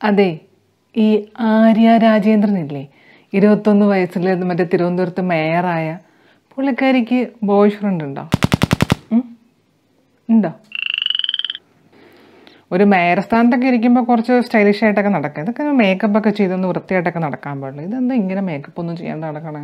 അതെ ഈ ആര്യ രാജേന്ദ്രൻ ഇല്ലേ ഇരുപത്തൊന്ന് വയസ്സിൽ മറ്റേ തിരുവനന്തപുരത്ത് മേയറായ പുള്ളിക്കാരിക്ക് ബോയ് ഫ്രണ്ട് ഉണ്ടോ? ഉണ്ടോ? ഒരു മേയർ സ്ഥാനത്തൊക്കെ ഇരിക്കുമ്പോൾ കുറച്ച് സ്റ്റൈലിഷ് ആയിട്ടൊക്കെ നടക്കുക ഇതൊക്കെ മേക്കപ്പ് ഒക്കെ ചെയ്തൊന്ന് വൃത്തിയായിട്ടൊക്കെ നടക്കാൻ പാടില്ല. ഇതെന്താ ഇങ്ങനെ മേക്കപ്പ് ഒന്നും ചെയ്യാണ്ട് നടക്കണേ?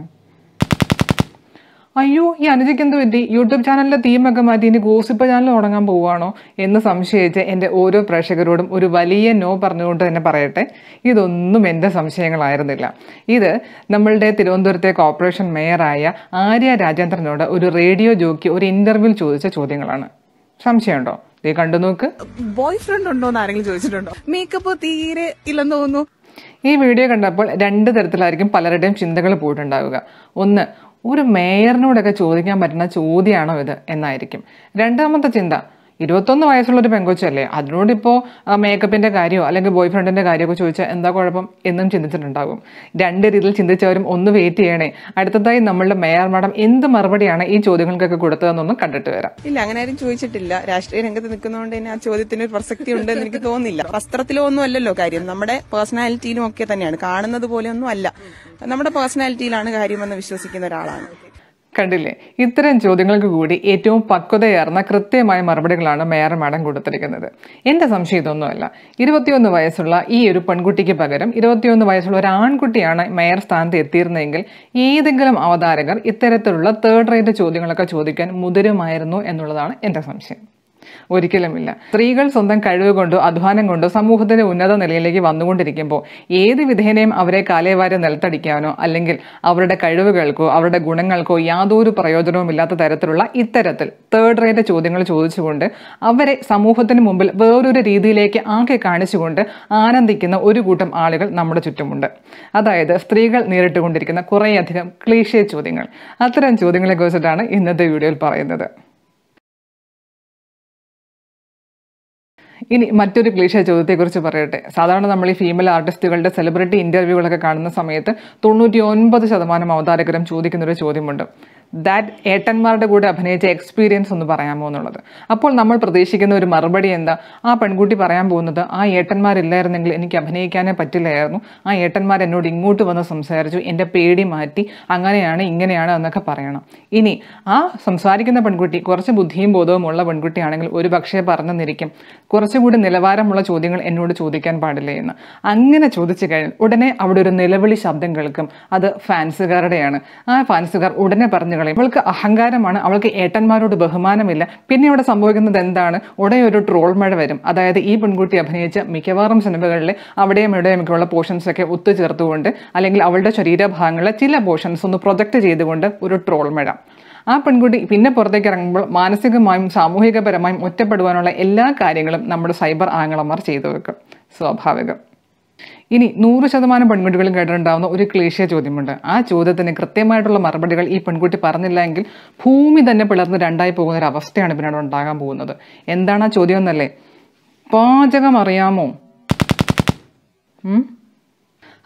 അയ്യോ ഈ അനുജയ്ക്ക് എന്ത് പറ്റി? യൂട്യൂബ് ചാനലിലെ തീമൊക്കെ മാറ്റി ഇനി ഗോസിപ്പ് ചാനൽ തുടങ്ങാൻ പോവുകയാണോ എന്ന് സംശയിച്ച് എന്റെ ഓരോ പ്രേക്ഷകരോടും ഒരു വലിയ നോ പറഞ്ഞുകൊണ്ട് തന്നെ പറയട്ടെ. ഇതൊന്നും എന്റെ സംശയങ്ങളായിരുന്നില്ല. ഇത് നമ്മളുടെ തിരുവനന്തപുരത്തെ കോർപ്പറേഷൻ മേയറായ ആര്യ രാജേന്ദ്രനോട് ഒരു റേഡിയോ ജോക്കി ഒരു ഇന്റർവ്യൂവിൽ ചോദിച്ച ചോദ്യങ്ങളാണ്. സംശയമുണ്ടോ? നീ കണ്ടു നോക്ക്. ബോയ് ഫ്രണ്ട് ഉണ്ടോ എന്ന് ആരെങ്കിലും ചോദിച്ചിട്ടുണ്ടോ? മേക്കപ്പ് തീരെ ഇല്ലെന്ന് തോന്നുന്നു. ഈ വീഡിയോ കണ്ടപ്പോൾ രണ്ട് തരത്തിലായിരിക്കും പലരുടെയും ചിന്തകൾ പോയിട്ടുണ്ടാവുക. ഒന്ന് ഒരു മേയറിനോടൊക്കെ ചോദിക്കാൻ പറ്റുന്ന ചോദ്യമാണോ ഇത് എന്നായിരിക്കും. രണ്ടാമത്തെ ചിന്ത ഇരുപത്തൊന്ന് വയസ്സുള്ള ഒരു പെങ്കൊച്ചല്ലേ അതിനോടിപ്പോൾ മേക്കപ്പിന്റെ കാര്യമോ അല്ലെങ്കിൽ ബോയ് ഫ്രണ്ടിന്റെ കാര്യമൊക്കെ ചോദിച്ചാൽ എന്താ കുഴപ്പം എന്നും ചിന്തിച്ചിട്ടുണ്ടാകും. രണ്ട് രീതിയിൽ ചിന്തിച്ചവരും ഒന്ന് വെയിറ്റ് ചെയ്യണേ. അടുത്തതായി നമ്മളുടെ മേയർ മാഡം എന്ത് മറുപടിയാണ് ഈ ചോദ്യങ്ങൾക്കൊക്കെ കൊടുത്തതെന്നൊന്ന് കണ്ടിട്ട് വരാം. ഇല്ല അങ്ങനെ ആരും ചോദിച്ചിട്ടില്ല. രാഷ്ട്രീയ രംഗത്ത് നിൽക്കുന്നതുകൊണ്ട് തന്നെ ആ ചോദ്യത്തിന് ഒരു പ്രസക്തി ഉണ്ടെന്ന് എനിക്ക് തോന്നുന്നില്ല. വസ്ത്രത്തിലോ ഒന്നും അല്ലല്ലോ കാര്യം. നമ്മുടെ പേഴ്സണാലിറ്റിയിലും ഒക്കെ തന്നെയാണ്. കാണുന്നത് പോലെ ഒന്നും അല്ല. നമ്മുടെ പേഴ്സണാലിറ്റിയിലാണ് കാര്യമെന്ന് വിശ്വസിക്കുന്ന ഒരാളാണ്. കണ്ടില്ലേ? ഇത്തരം ചോദ്യങ്ങൾക്ക് കൂടി ഏറ്റവും പക്വതയേർന്ന കൃത്യമായ മറുപടികളാണ് മേയർ മാഡം കൊടുത്തിരിക്കുന്നത്. എന്റെ സംശയം ഇതൊന്നുമല്ല. ഇരുപത്തിയൊന്ന് വയസ്സുള്ള ഈ ഒരു പെൺകുട്ടിക്ക് പകരം ഇരുപത്തിയൊന്ന് വയസ്സുള്ള ഒരു ആൺകുട്ടിയാണ് മേയർ സ്ഥാനത്ത് എത്തിയിരുന്നതെങ്കിൽ ഏതെങ്കിലും അവതാരകർ ഇത്തരത്തിലുള്ള തേർഡ് റേറ്റ് ചോദ്യങ്ങളൊക്കെ ചോദിക്കാൻ മുതിരുമായിരുന്നു എന്നുള്ളതാണ് എന്റെ സംശയം. ഒരിക്കലുമില്ല. സ്ത്രീകൾ സ്വന്തം കഴിവ് കൊണ്ടോ അധ്വാനം കൊണ്ടോ സമൂഹത്തിന്റെ ഉന്നത നിലയിലേക്ക് വന്നുകൊണ്ടിരിക്കുമ്പോൾ ഏത് വിധേനയും അവരെ കാലേവാരി നിലത്തടിക്കാനോ അല്ലെങ്കിൽ അവരുടെ കഴിവുകൾക്കോ അവരുടെ ഗുണങ്ങൾക്കോ യാതൊരു പ്രയോജനവും ഇല്ലാത്ത തരത്തിലുള്ള ഇത്തരത്തിൽ തേർഡ് റേറ്റ് ചോദ്യങ്ങൾ ചോദിച്ചുകൊണ്ട് അവരെ സമൂഹത്തിന് മുമ്പിൽ വേറൊരു രീതിയിലേക്ക് ആകെ കാണിച്ചുകൊണ്ട് ആനന്ദിക്കുന്ന ഒരു കൂട്ടം ആളുകൾ നമ്മുടെ ചുറ്റുമുണ്ട്. അതായത് സ്ത്രീകൾ നേരിട്ടുകൊണ്ടിരിക്കുന്ന കുറേയധികം ക്ലീഷേ ചോദ്യങ്ങൾ. അത്തരം ചോദ്യങ്ങളെ കുറിച്ചിട്ടാണ് ഇന്നത്തെ വീഡിയോയിൽ പറയുന്നത്. ഇനി മറ്റൊരു ക്ലീശ ചോദ്യത്തെക്കുറിച്ച് പറയട്ടെ. സാധാരണ നമ്മൾ ഈ ഫീമെയിൽ ആർട്ടിസ്റ്റുകളുടെ സെലിബ്രിറ്റി ഇന്റർവ്യൂകളൊക്കെ കാണുന്ന സമയത്ത് തൊണ്ണൂറ്റി ഒൻപത് ശതമാനം അവതാരകരും ചോദിക്കുന്ന ഒരു ചോദ്യമുണ്ട്. ദാറ്റ് ഏട്ടന്മാരുടെ കൂടെ അഭിനയിച്ച എക്സ്പീരിയൻസ് ഒന്ന് പറയാമോ എന്നുള്ളത്. അപ്പോൾ നമ്മൾ പ്രതീക്ഷിക്കുന്ന ഒരു മറുപടി എന്താ? ആ പെൺകുട്ടി പറയാൻ പോകുന്നത് ആ ഏട്ടന്മാരില്ലായിരുന്നെങ്കിൽ എനിക്ക് അഭിനയിക്കാനേ പറ്റില്ലായിരുന്നു. ആ ഏട്ടന്മാർ എന്നോട് ഇങ്ങോട്ട് വന്ന് സംസാരിച്ചു എന്റെ പേടി മാറ്റി അങ്ങനെയാണ് ഇങ്ങനെയാണ് എന്നൊക്കെ പറയണം. ഇനി ആ സംസാരിക്കുന്ന പെൺകുട്ടി കുറച്ച് ബുദ്ധിയും ബോധവും ഉള്ള പെൺകുട്ടിയാണെങ്കിൽ ഒരു പക്ഷേ പറഞ്ഞെന്നിരിക്കും കുറച്ചുകൂടി നിലവാരമുള്ള ചോദ്യങ്ങൾ എന്നോട് ചോദിക്കാൻ പാടില്ല എന്ന്. അങ്ങനെ ചോദിച്ചു കഴിഞ്ഞാൽ ഉടനെ അവിടെ ഒരു നിലവിളി ശബ്ദം കേൾക്കും. അത് ഫാൻസുകാരുടെയാണ്. ആ ഫാൻസുകാർ ഉടനെ പറഞ്ഞു കളയും അവൾക്ക് അഹങ്കാരമാണ് അവൾക്ക് ഏട്ടന്മാരോട് ബഹുമാനമില്ല. പിന്നെ ഇവിടെ സംഭവിക്കുന്നത് എന്താണ്? ഉടനെ ഒരു ട്രോൾ മഴ വരും. അതായത് ഈ പെൺകുട്ടി അഭിനയിച്ച മിക്കവാറും സിനിമകളിൽ അവിടെയും ഇവിടെയും ഒക്കെ ഉള്ള പോർഷൻസ് ഒക്കെ ഒത്തുചേർത്തുകൊണ്ട് അല്ലെങ്കിൽ അവളുടെ ശരീരഭാഗങ്ങളിലെ ചില പോർഷൻസ് ഒന്ന് പ്രൊജക്റ്റ് ചെയ്തുകൊണ്ട് ഒരു ട്രോൾ മഴ. ആ പെൺകുട്ടി പിന്നെ പുറത്തേക്ക് ഇറങ്ങുമ്പോൾ മാനസികമായും സാമൂഹികപരമായും ഒറ്റപ്പെടുവാനുള്ള എല്ലാ കാര്യങ്ങളും നമ്മുടെ സൈബർ ആങ്ങളമാർ ചെയ്തു വെക്കും. സ്വാഭാവികം. ഇനി നൂറ് ശതമാനം പെൺകുട്ടികളും കേട്ടിട്ടുണ്ടാവുന്ന ഒരു ക്ലേശിയ ചോദ്യമുണ്ട്. ആ ചോദ്യത്തിന് കൃത്യമായിട്ടുള്ള മറുപടികൾ ഈ പെൺകുട്ടി പറഞ്ഞില്ല എങ്കിൽ ഭൂമി തന്നെ പിളർന്ന് രണ്ടായി പോകുന്ന ഒരു അവസ്ഥയാണ് പിന്നീട് ഉണ്ടാകാൻ പോകുന്നത്. എന്താണ് ആ ചോദ്യം എന്നല്ലേ? പാചകം അറിയാമോ?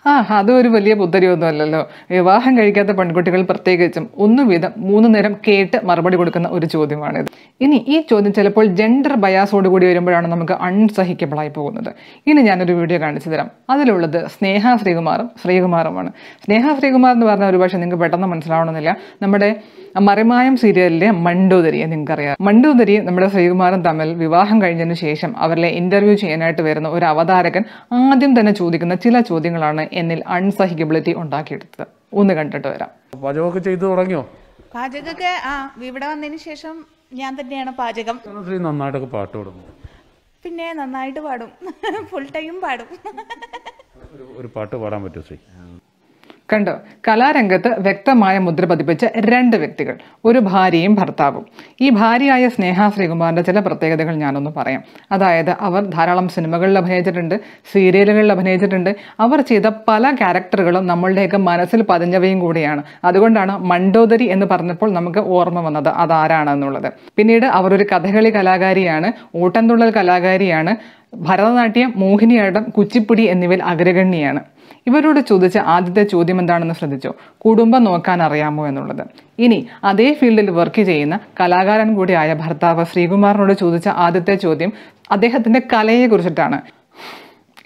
ആ അതൊരു വലിയ പുത്തരിയൊന്നും അല്ലല്ലോ വിവാഹം കഴിക്കാത്ത പെൺകുട്ടികൾ പ്രത്യേകിച്ചും ഒന്നും വീതം മൂന്ന് നേരം കേട്ട് മറുപടി കൊടുക്കുന്ന ഒരു ചോദ്യമാണിത്. ഇനി ഈ ചോദ്യം ചിലപ്പോൾ ജെൻഡർ ബയാസോട് കൂടി വരുമ്പോഴാണ് നമുക്ക് അൺസഹിക്കബിളായി പോകുന്നത്. ഇനി ഞാനൊരു വീഡിയോ കാണിച്ചു തരാം. അതിലുള്ളത് സ്നേഹ ശ്രീകുമാറും ശ്രീകുമാറുമാണ്. സ്നേഹ ശ്രീകുമാർ എന്ന് പറഞ്ഞാൽ ഒരുപക്ഷെ നിങ്ങൾക്ക് പെട്ടെന്ന് മനസ്സിലാവണമെന്നില്ല. നമ്മുടെ മറിമായം സീരിയലിലെ മണ്ടൂതരിയെ നിങ്ങൾക്കറിയാം. മണ്ടോദരി നമ്മുടെ ശ്രീകുമാറും തമ്മിൽ വിവാഹം കഴിഞ്ഞതിന് ശേഷം അവരിലെ ഇന്റർവ്യൂ ചെയ്യാനായിട്ട് വരുന്ന ഒരു അവതാരകൻ ആദ്യം തന്നെ ചോദിക്കുന്ന ചില ചോദ്യങ്ങളാണ് എന്നിൽ അൺസഹിക്കബിലിറ്റി ഉണ്ടാക്കിയെടുത്തത്. ഒന്ന് കണ്ടിട്ട് വരാം. പാചകമൊക്കെ ചെയ്തു തുടങ്ങിയോ? പാചകമൊക്കെ ആ ഇവിടെ വന്നതിന് ശേഷം ഞാൻ തന്നെയാണ് പാചകം. ശ്രീ നന്നായിട്ടൊക്കെ പാട്ട് പാടുന്നു. പിന്നെ നന്നായിട്ട് പാടും. ഫുൾ ടൈം പാടും. ഒരു ഒരു പാട്ട് പാടാൻ പറ്റുമോ ശ്രീ? കണ്ടോ? കലാരംഗത്ത് വ്യക്തമായ മുദ്ര പതിപ്പിച്ച രണ്ട് വ്യക്തികൾ. ഒരു ഭാര്യയും ഭർത്താവും. ഈ ഭാര്യയായ സ്നേഹ ശ്രീകുമാറിന്റെ ചില പ്രത്യേകതകൾ ഞാനൊന്ന് പറയാം. അതായത് അവർ ധാരാളം സിനിമകളിൽ അഭിനയിച്ചിട്ടുണ്ട് സീരിയലുകളിൽ അഭിനയിച്ചിട്ടുണ്ട്. അവർ ചെയ്ത പല ക്യാരക്ടറുകളും നമ്മളുടെയൊക്കെ മനസ്സിൽ പതിഞ്ഞവയും കൂടിയാണ്. അതുകൊണ്ടാണ് മണ്ടോദരി എന്ന് പറഞ്ഞപ്പോൾ നമുക്ക് ഓർമ്മ വന്നത് അതാരാണെന്നുള്ളത്. പിന്നീട് അവർ ഒരു കഥകളി കലാകാരിയാണ് ഓട്ടംതുള്ളൽ കലാകാരിയാണ് ഭരതനാട്യം മോഹിനിയാട്ടം കുച്ചിപ്പുടി എന്നിവയിൽ അഗ്രഗണ്യാണ് ഇവരോട് ചോദിച്ച ആദ്യത്തെ ചോദ്യം എന്താണെന്ന് ശ്രദ്ധിച്ചോ? കുടുംബം നോക്കാൻ അറിയാമോ എന്നുള്ളത്. ഇനി അതേ ഫീൽഡിൽ വർക്ക് ചെയ്യുന്ന കലാകാരൻ കൂടിയായ ഭർത്താവ് ശ്രീകുമാറിനോട് ചോദിച്ച ആദ്യത്തെ ചോദ്യം അദ്ദേഹത്തിന്റെ കലയെ കുറിച്ചിട്ടാണ്.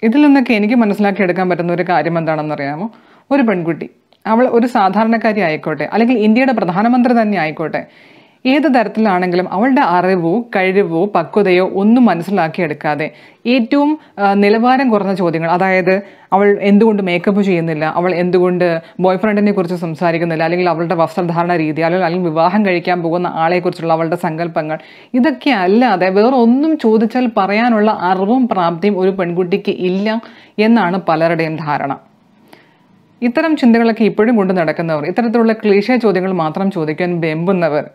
ഇതിൽ നിന്നൊക്കെ എനിക്ക് മനസ്സിലാക്കിയെടുക്കാൻ പറ്റുന്ന ഒരു കാര്യം എന്താണെന്ന് അറിയാമോ? ഒരു പെൺകുട്ടി. അവൾ ഒരു സാധാരണക്കാരി ആയിക്കോട്ടെ അല്ലെങ്കിൽ ഇന്ത്യയുടെ പ്രധാനമന്ത്രി തന്നെ ആയിക്കോട്ടെ ഏത് തരത്തിലാണെങ്കിലും അവളുടെ അറിവോ കഴിവോ പക്വതയോ ഒന്നും മനസ്സിലാക്കിയെടുക്കാതെ ഏറ്റവും നിലവാരം കുറഞ്ഞ ചോദ്യങ്ങൾ. അതായത് അവൾ എന്തുകൊണ്ട് മേക്കപ്പ് ചെയ്യുന്നില്ല അവൾ എന്തുകൊണ്ട് ബോയ് ഫ്രണ്ടിനെ കുറിച്ച് സംസാരിക്കുന്നില്ല അല്ലെങ്കിൽ അവളുടെ വസ്ത്രധാരണ രീതി അല്ലെങ്കിൽ അല്ലെങ്കിൽ വിവാഹം കഴിക്കാൻ പോകുന്ന ആളെക്കുറിച്ചുള്ള അവളുടെ സങ്കല്പങ്ങൾ. ഇതൊക്കെ അല്ലാതെ വേറെ ഒന്നും ചോദിച്ചാൽ പറയാനുള്ള അറിവും പ്രാപ്തിയും ഒരു പെൺകുട്ടിക്ക് ഇല്ല എന്നാണ് പലരുടെയും ധാരണ. ഇത്തരം ചിന്തകളൊക്കെ ഇപ്പോഴും കൊണ്ട് നടക്കുന്നവർ ഇത്തരത്തിലുള്ള ക്ലീശ ചോദ്യങ്ങൾ മാത്രം ചോദിക്കാൻ വെമ്പുന്നവർ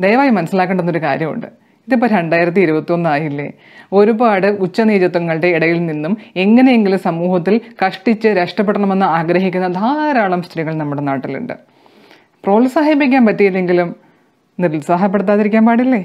ദയവായി മനസ്സിലാക്കേണ്ടുന്നൊരു കാര്യമുണ്ട്. ഇതിപ്പോൾ രണ്ടായിരത്തി ഇരുപത്തി ഒന്നായില്ലേ ഒരുപാട് ഉച്ചനീചത്വങ്ങളുടെ ഇടയിൽ നിന്നും എങ്ങനെയെങ്കിലും സമൂഹത്തിൽ കഷ്ടിച്ച് രക്ഷപ്പെടണമെന്ന് ആഗ്രഹിക്കുന്ന ധാരാളം സ്ത്രീകൾ നമ്മുടെ നാട്ടിലുണ്ട്. പ്രോത്സാഹിപ്പിക്കാൻ പറ്റിയില്ലെങ്കിലും നിരുത്സാഹപ്പെടുത്താതിരിക്കാൻ പാടില്ലേ?